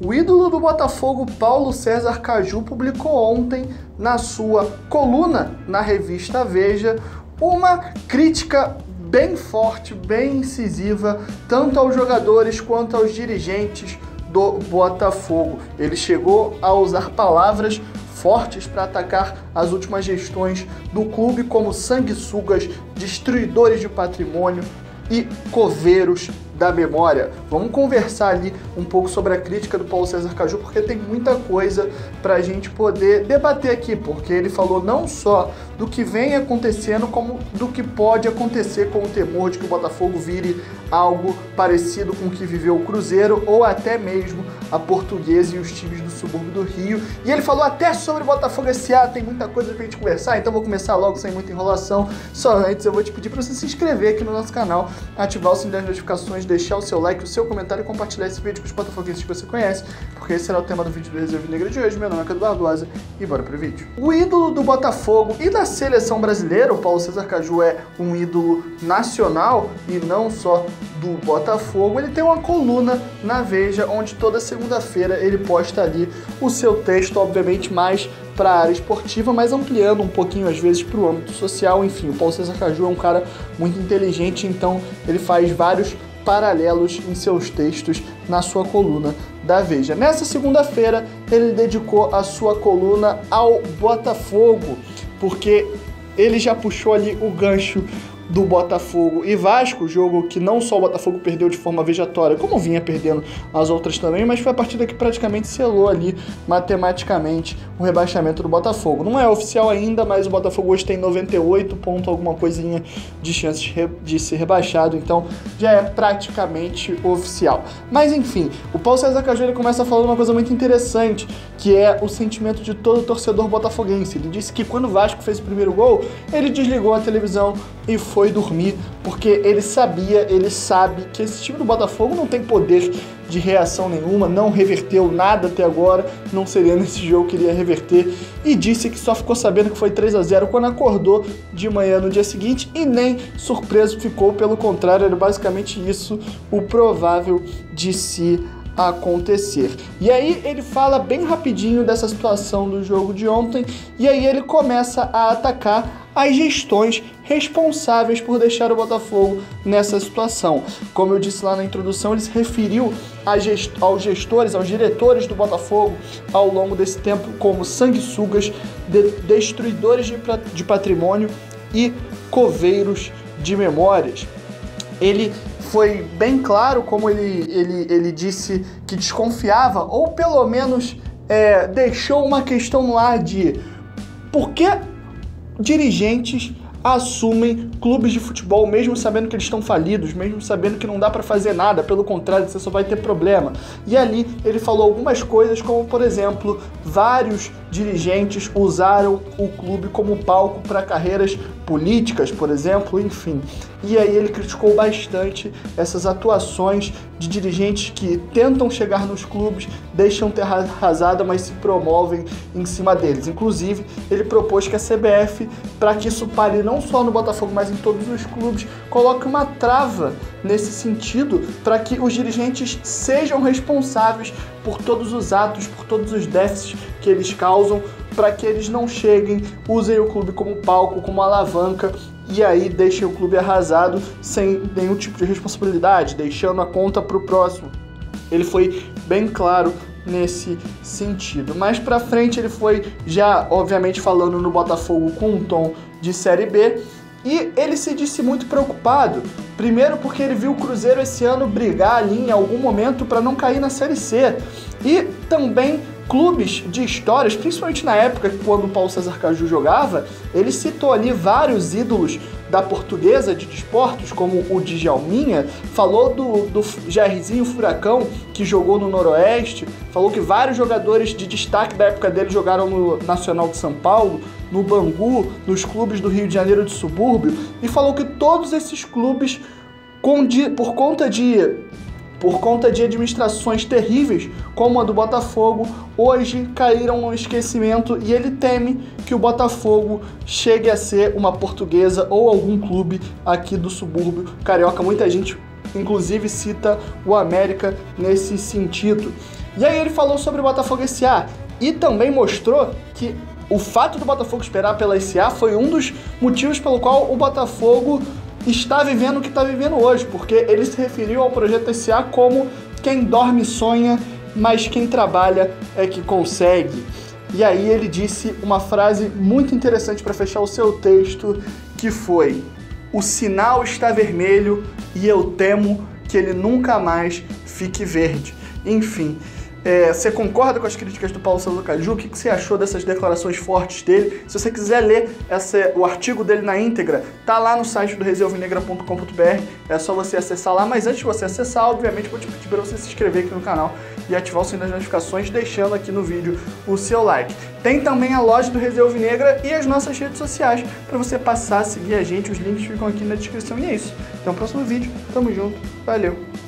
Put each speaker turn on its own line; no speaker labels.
O ídolo do Botafogo, Paulo César Caju, publicou ontem na sua coluna na revista Veja uma crítica bem forte, bem incisiva, tanto aos jogadores quanto aos dirigentes do Botafogo. Ele chegou a usar palavras fortes para atacar as últimas gestões do clube como sanguessugas, destruidores de patrimônio e coveiros da memória. Vamos conversar ali um pouco sobre a crítica do Paulo César Caju, porque tem muita coisa para a gente poder debater aqui, porque ele falou não só do que vem acontecendo, como do que pode acontecer com o temor de que o Botafogo vire algo parecido com o que viveu o Cruzeiro ou até mesmo a Portuguesa e os times do subúrbio do Rio. E ele falou até sobre o Botafogo SA, tem muita coisa pra gente conversar, então vou começar logo sem muita enrolação. Só antes eu vou te pedir para você se inscrever aqui no nosso canal, ativar o sininho das notificações, deixar o seu like, o seu comentário e compartilhar esse vídeo com os botafoguenses que você conhece, porque esse será o tema do vídeo do Reserva Negra de hoje. Meu nome é Cadu Barbosa e bora pro vídeo. O ídolo do Botafogo e da seleção brasileira, o Paulo César Caju é um ídolo nacional e não só do Botafogo, ele tem uma coluna na Veja, onde toda segunda-feira ele posta ali o seu texto, obviamente mais para a área esportiva, mas ampliando um pouquinho às vezes para o âmbito social. Enfim, o Paulo César Caju é um cara muito inteligente, então ele faz vários paralelos em seus textos na sua coluna da Veja. Nessa segunda-feira, ele dedicou a sua coluna ao Botafogo, porque ele já puxou ali o gancho do Botafogo e Vasco, jogo que não só o Botafogo perdeu de forma vejatória, como vinha perdendo as outras também, mas foi a partida que praticamente selou ali matematicamente o rebaixamento do Botafogo. Não é oficial ainda, mas o Botafogo hoje tem 98 pontos, alguma coisinha de chances de ser rebaixado, então já é praticamente oficial. Mas enfim, o Paulo César Caju começa falando uma coisa muito interessante, que é o sentimento de todo torcedor botafoguense. Ele disse que quando o Vasco fez o primeiro gol, ele desligou a televisão e foi dormir, porque ele sabia, ele sabe que esse time do Botafogo não tem poder de reação nenhuma, não reverteu nada até agora, não seria nesse jogo que iria reverter, e disse que só ficou sabendo que foi 3 a 0 quando acordou de manhã no dia seguinte e nem surpreso ficou, pelo contrário, era basicamente isso o provável de se acontecer. E aí ele fala bem rapidinho dessa situação do jogo de ontem e aí ele começa a atacar as gestões responsáveis por deixar o Botafogo nessa situação. Como eu disse lá na introdução, ele se referiu gest aos gestores, aos diretores do Botafogo ao longo desse tempo como sanguessugas, de destruidores de, de patrimônio e coveiros de memórias. Ele foi bem claro como ele, ele, ele disse que desconfiava, ou pelo menos é, deixou uma questão no ar de por que dirigentes assumem clubes de futebol, mesmo sabendo que eles estão falidos, mesmo sabendo que não dá para fazer nada, pelo contrário, você só vai ter problema. E ali ele falou algumas coisas, como por exemplo, vários dirigentes usaram o clube como palco para carreiras políticas, por exemplo, enfim. E aí ele criticou bastante essas atuações de dirigentes que tentam chegar nos clubes, deixam ter arrasada, mas se promovem em cima deles. Inclusive, ele propôs que a CBF, para que isso pare não só no Botafogo, mas em todos os clubes, coloque uma trava nesse sentido para que os dirigentes sejam responsáveis por todos os atos, por todos os déficits que eles causam, para que eles não cheguem, usem o clube como palco, como alavanca e aí deixem o clube arrasado sem nenhum tipo de responsabilidade, deixando a conta para o próximo. Ele foi bem claro nesse sentido. Mais para frente ele foi já, obviamente, falando no Botafogo com um tom de série B e ele se disse muito preocupado, primeiro porque ele viu o Cruzeiro esse ano brigar ali em algum momento para não cair na Série C. E também clubes de histórias, principalmente na época quando o Paulo César Caju jogava, ele citou ali vários ídolos da portuguesa de desportos, como o Djalminha, falou do, do Jairzinho Furacão, que jogou no Noroeste, falou que vários jogadores de destaque da época dele jogaram no Nacional de São Paulo, no Bangu, nos clubes do Rio de Janeiro de subúrbio, e falou que todos esses clubes, por conta de por conta de administrações terríveis como a do Botafogo, hoje caíram no esquecimento e ele teme que o Botafogo chegue a ser uma portuguesa ou algum clube aqui do subúrbio carioca. Muita gente, inclusive, cita o América nesse sentido. E aí ele falou sobre o Botafogo SA e também mostrou que o fato do Botafogo esperar pela SA foi um dos motivos pelo qual o Botafogo está vivendo o que está vivendo hoje, porque ele se referiu ao projeto SA como quem dorme sonha, mas quem trabalha é que consegue. E aí ele disse uma frase muito interessante para fechar o seu texto, que foi: "O sinal está vermelho e eu temo que ele nunca mais fique verde". Enfim, é, você concorda com as críticas do Paulo César Caju? O que, que, você achou dessas declarações fortes dele? Se você quiser ler essa, o artigo dele na íntegra, tá lá no site do reservanegra.com.br. É só você acessar lá. Mas antes de você acessar, obviamente, vou te pedir para você se inscrever aqui no canal e ativar o sininho das notificações, deixando aqui no vídeo o seu like. Tem também a loja do Reserva Negra e as nossas redes sociais para você passar a seguir a gente. Os links ficam aqui na descrição. E é isso. Até o próximo vídeo. Tamo junto. Valeu.